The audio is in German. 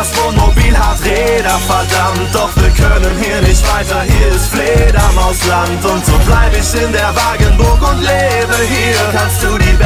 Das Wohnmobil hat Räder, verdammt Doch wir können hier nicht weiter, hier ist Fledermausland Und so bleib ich in der Wagenburg und lebe hier. Kannst du die